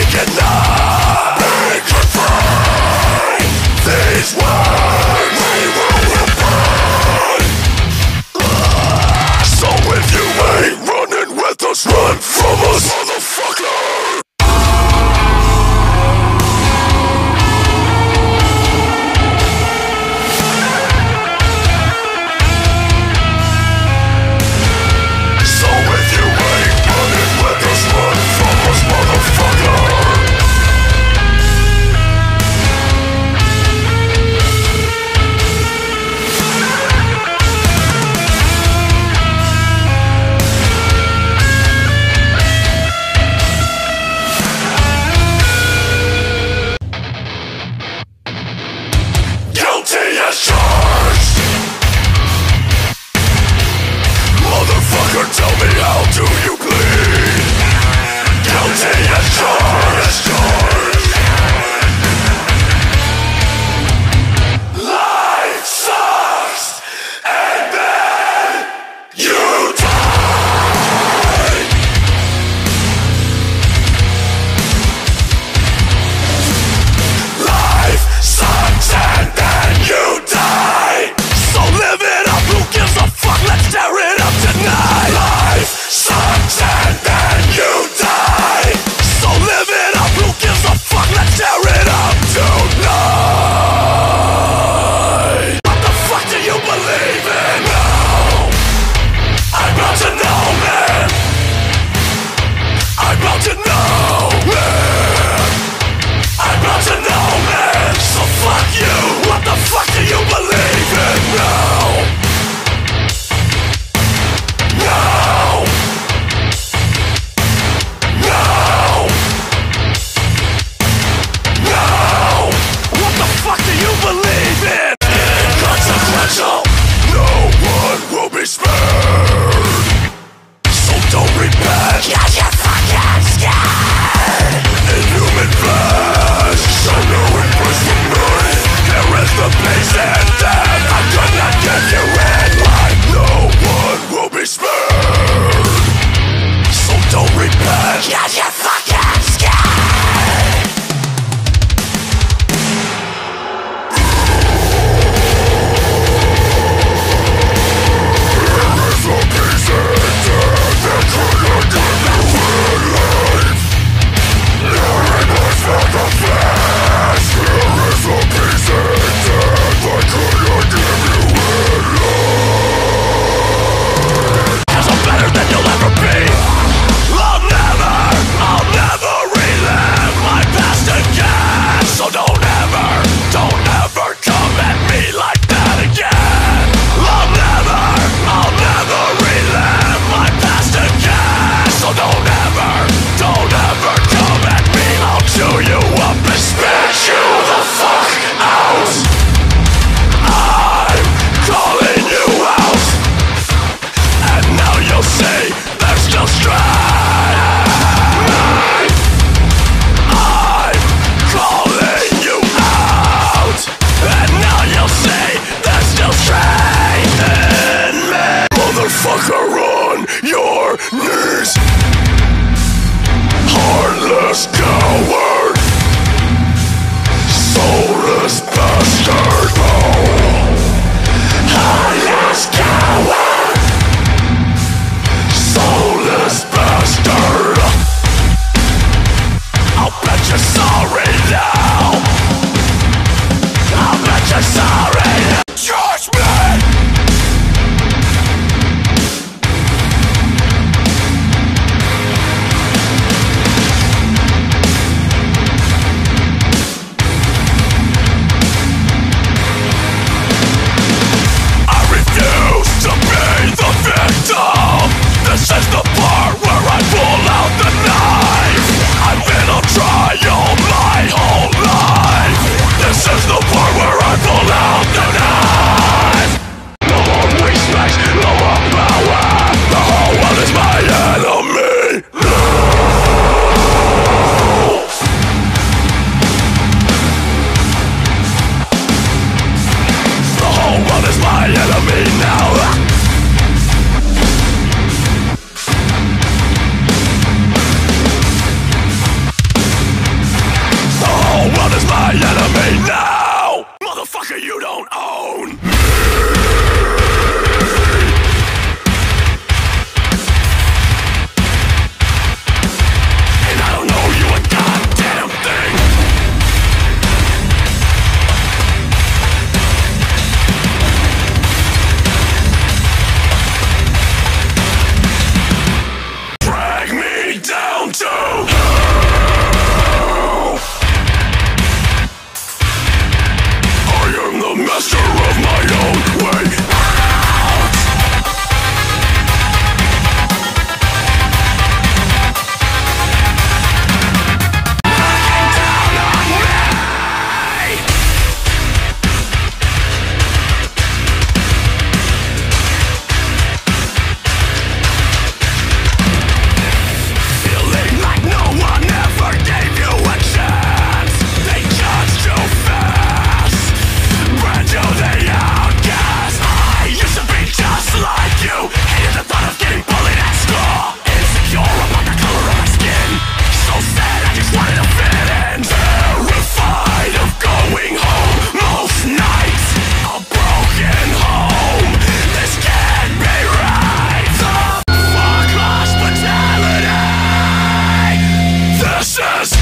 We cannot Cause Jesus!